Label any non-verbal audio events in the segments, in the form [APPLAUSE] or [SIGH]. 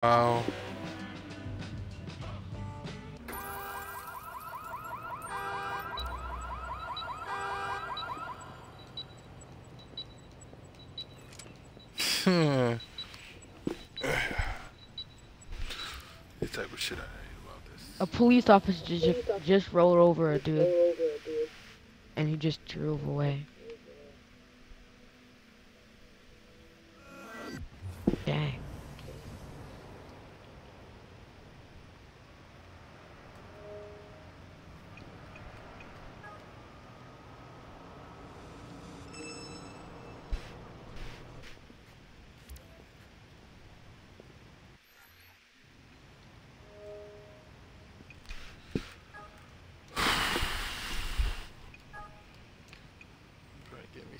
Wow. Hmm. [SIGHS] this type of shit I hate about this. A police officer just just rolled over a dude, and he just drove away. Dang.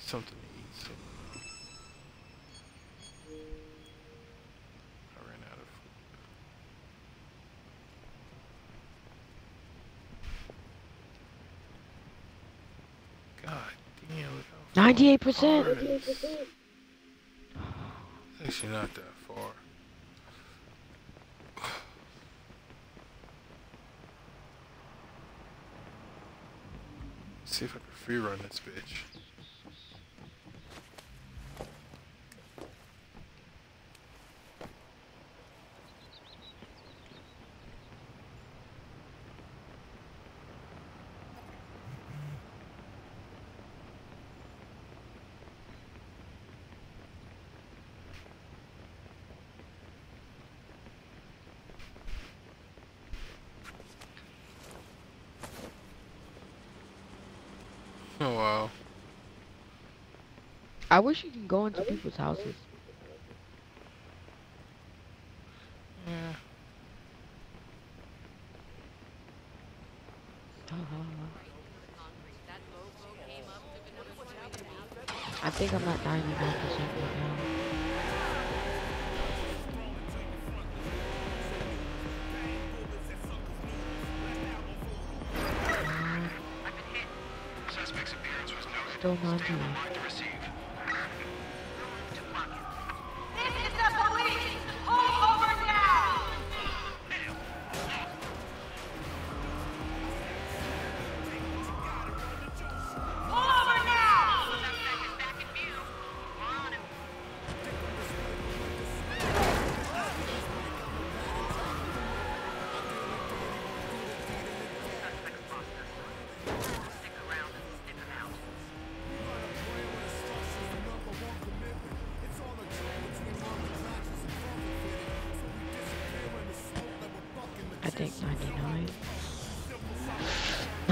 Something to eat. So I ran out of food. God damn. how Ninety-eight percent. it actually not that far. [SIGHS] See if I can free run this bitch. Oh [LAUGHS] wow. I wish you could go into people's houses. still.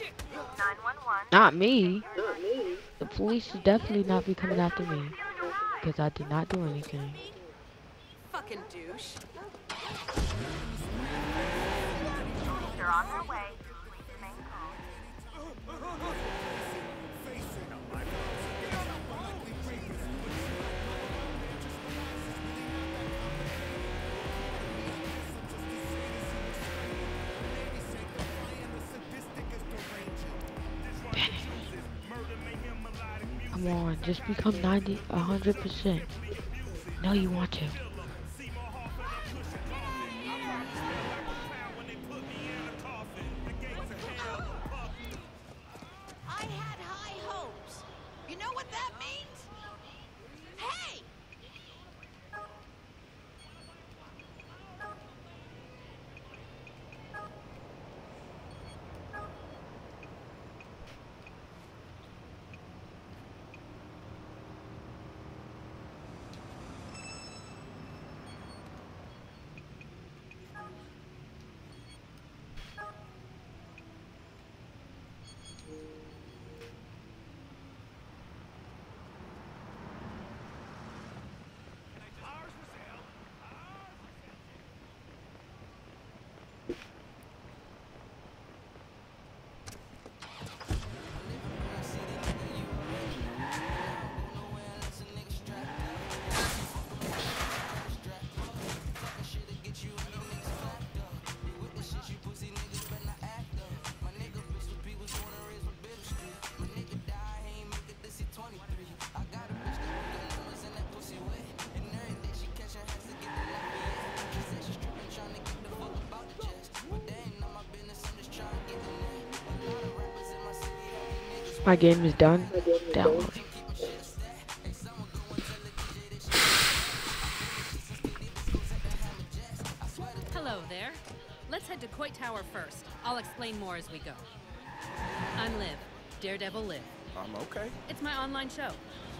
unbelievable. 911. Not me. The police should definitely not be coming after me. Because I did not do anything. Fucking douche. They're on their way. Come on, just become 90, 100%. No, you want to. My game is done. Downloading. Hello there. Let's head to Coit Tower first. I'll explain more as we go. I'm Liv, Daredevil Liv. I'm okay. It's my online show.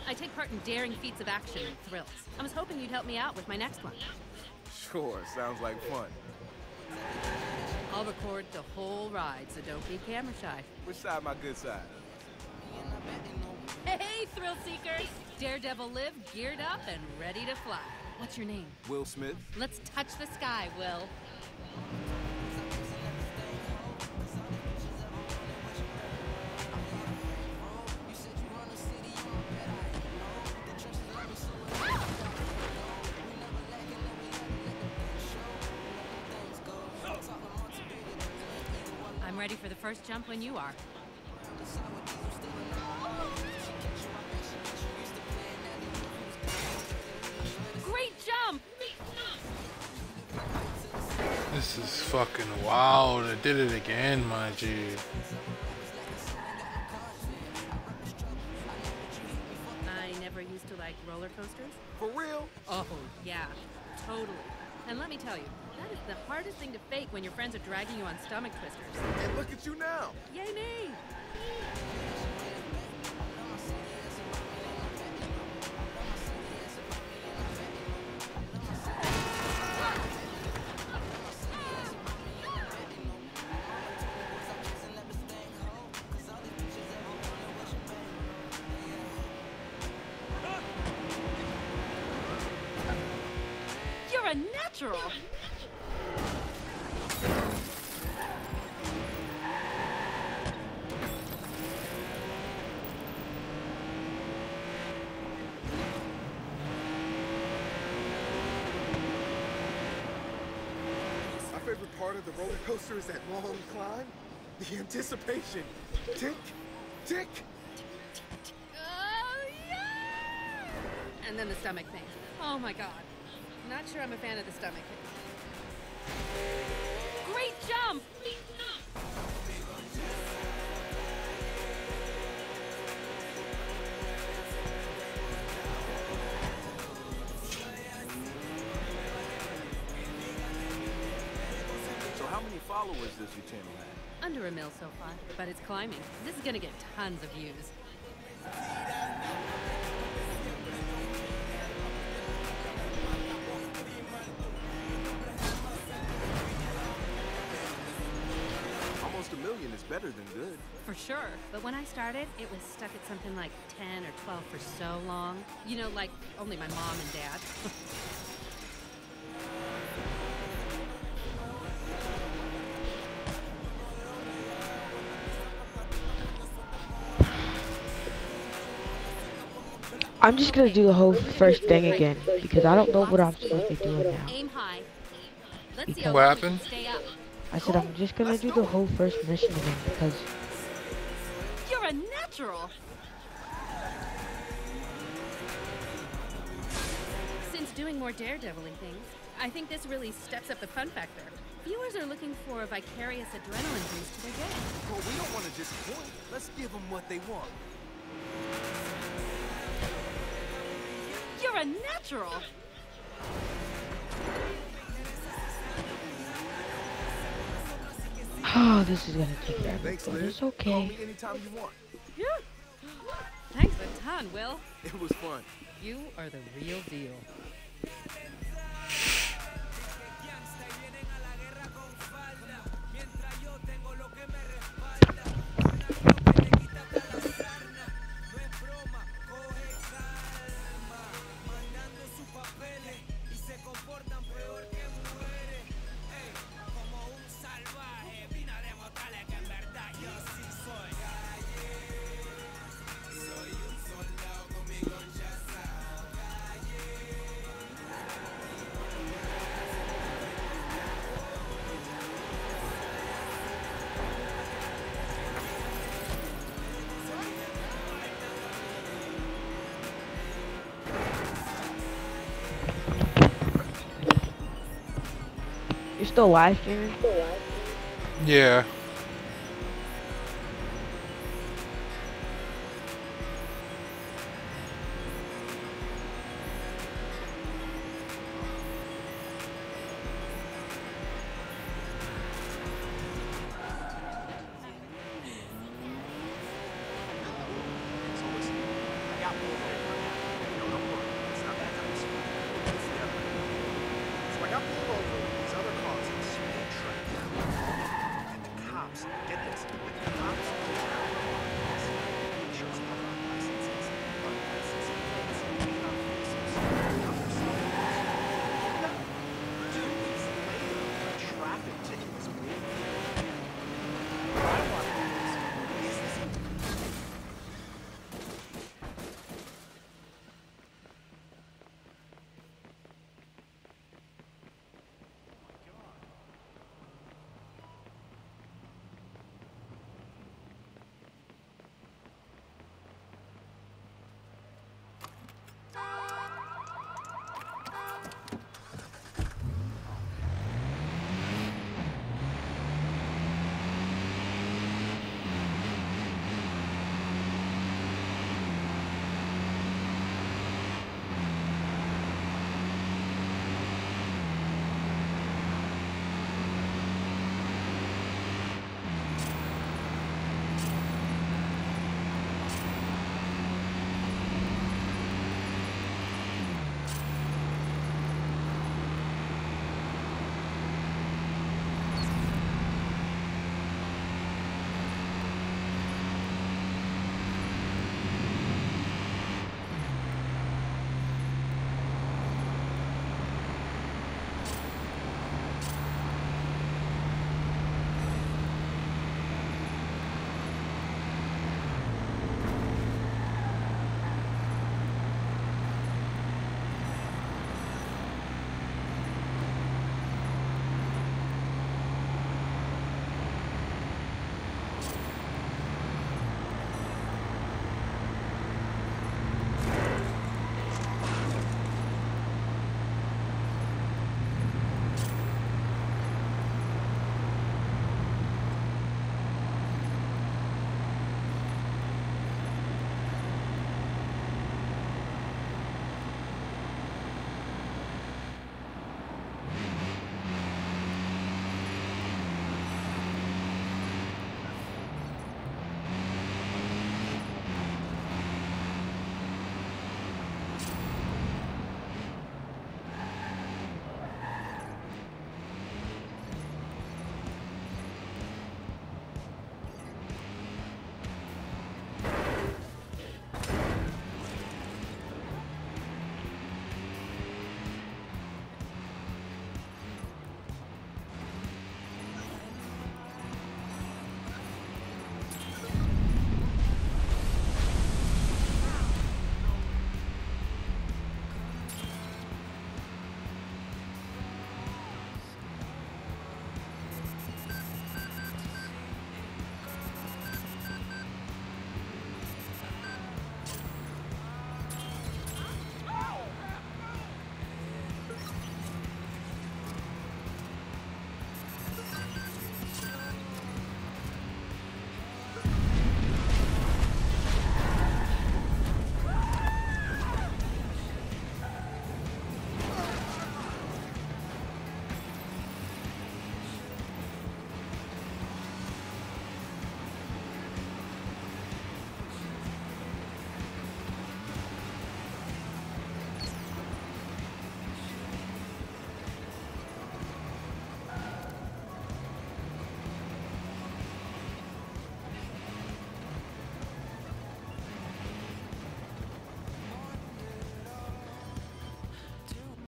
I take part in daring feats of action and thrills. I was hoping you'd help me out with my next one. Sure, sounds like fun. I'll record the whole ride, so don't be camera shy. Which side my good side? Hey, thrill seekers! Daredevil Liv geared up and ready to fly. What's your name? Will Smith? Let's touch the sky, Will. I'm ready for the first jump when you are. Great jump! This is fucking wild. I did it again, my G. I never used to like roller coasters. For real? Oh, yeah, totally. And let me tell you, that is the hardest thing to fake when your friends are dragging you on stomach twisters. And look at you now. Yay me! You're a natural! My favorite part of the roller coaster is that long climb. The anticipation. Tick, tick. Oh, yeah! And then the stomach thing. Oh my god. Not sure I'm a fan of the stomach thing. Great jump! So how many followers does your channel have? Under a mil so far, but it's climbing. This is gonna get tons of views. Better than good. For sure. But when I started, it was stuck at something like 10 or 12 for so long. You know, like only my mom and dad. I'm just gonna do the whole first thing again because I don't know what I'm supposed to be doing now. Aim high. Let's see how What long we can happened? Stay up. I said I'm just gonna do the whole first mission again because You're a natural. Since doing more daredeviling things, I think this really steps up the fun factor. Viewers are looking for a vicarious adrenaline boost to their day. Well, we don't want to disappoint. Let's give them what they want. You're a natural. Oh, this is gonna take forever, Thanks, but Liz. it's Call okay. me anytime you want. Yeah. Thanks a ton, Will. It was fun. You are the real deal. Still live streaming? Yeah.